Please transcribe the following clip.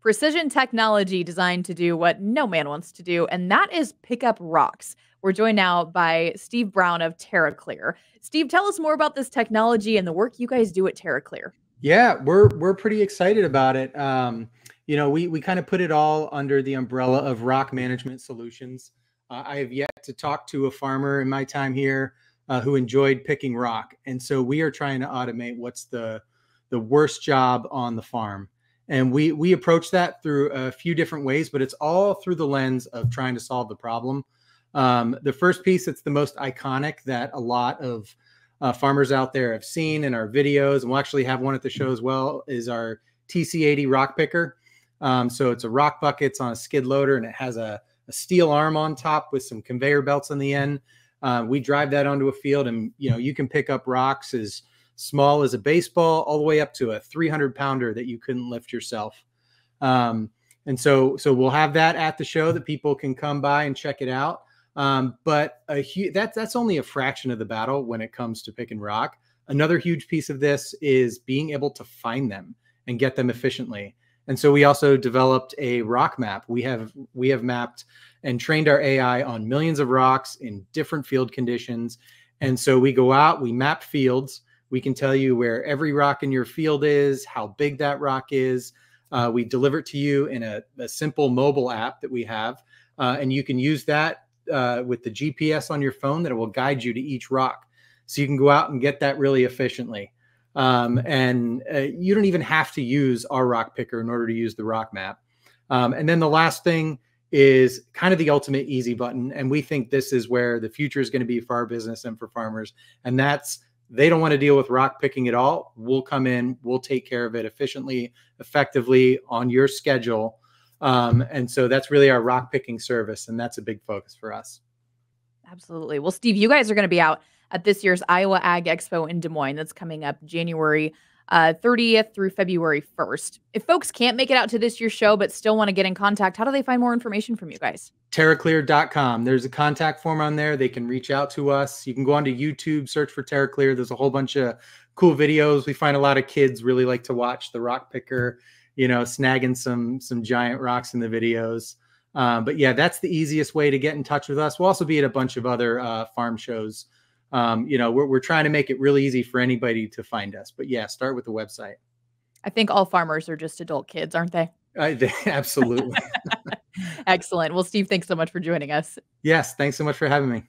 precision technology designed to do what no man wants to do, and that is pick up rocks. We're joined now by Steve Brown of TerraClear. Steve, tell us more about this technology and the work you guys do at TerraClear. Yeah, we're we're pretty excited about it. Um, you know, we we kind of put it all under the umbrella of rock management solutions. Uh, I have yet to talk to a farmer in my time here uh, who enjoyed picking rock, and so we are trying to automate what's the the worst job on the farm and we we approach that through a few different ways but it's all through the lens of trying to solve the problem. Um, the first piece that's the most iconic that a lot of uh, farmers out there have seen in our videos and we'll actually have one at the show as well is our tc80 rock picker. Um, so it's a rock bucket it's on a skid loader and it has a, a steel arm on top with some conveyor belts on the end. Uh, we drive that onto a field and you know you can pick up rocks as small as a baseball, all the way up to a 300 pounder that you couldn't lift yourself. Um, and so, so we'll have that at the show that people can come by and check it out. Um, but a hu- that's that's only a fraction of the battle when it comes to pick and rock. Another huge piece of this is being able to find them and get them efficiently. And so we also developed a rock map. We have we have mapped and trained our AI on millions of rocks in different field conditions. And so we go out, we map fields, we can tell you where every rock in your field is, how big that rock is. Uh, we deliver it to you in a, a simple mobile app that we have, uh, and you can use that uh, with the GPS on your phone that it will guide you to each rock. So you can go out and get that really efficiently. Um, and uh, you don't even have to use our rock picker in order to use the rock map. Um, and then the last thing is kind of the ultimate easy button. And we think this is where the future is going to be for our business and for farmers. And that's they don't want to deal with rock picking at all. We'll come in, we'll take care of it efficiently, effectively on your schedule. Um, and so that's really our rock picking service. And that's a big focus for us. Absolutely. Well, Steve, you guys are going to be out at this year's Iowa Ag Expo in Des Moines. That's coming up January uh, 30th through February 1st. If folks can't make it out to this year's show but still want to get in contact, how do they find more information from you guys? TerraClear.com. There's a contact form on there. They can reach out to us. You can go onto YouTube, search for TerraClear. There's a whole bunch of cool videos. We find a lot of kids really like to watch the rock picker, you know, snagging some some giant rocks in the videos. Um, but yeah, that's the easiest way to get in touch with us. We'll also be at a bunch of other uh, farm shows um, you know, we're, we're trying to make it really easy for anybody to find us. But yeah, start with the website. I think all farmers are just adult kids, aren't they? Uh, they absolutely. Excellent. Well, Steve, thanks so much for joining us. Yes, thanks so much for having me.